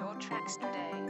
your tracks today.